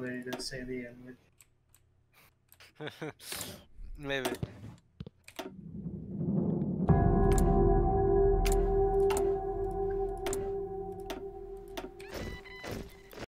Ready to say the end? word. Maybe.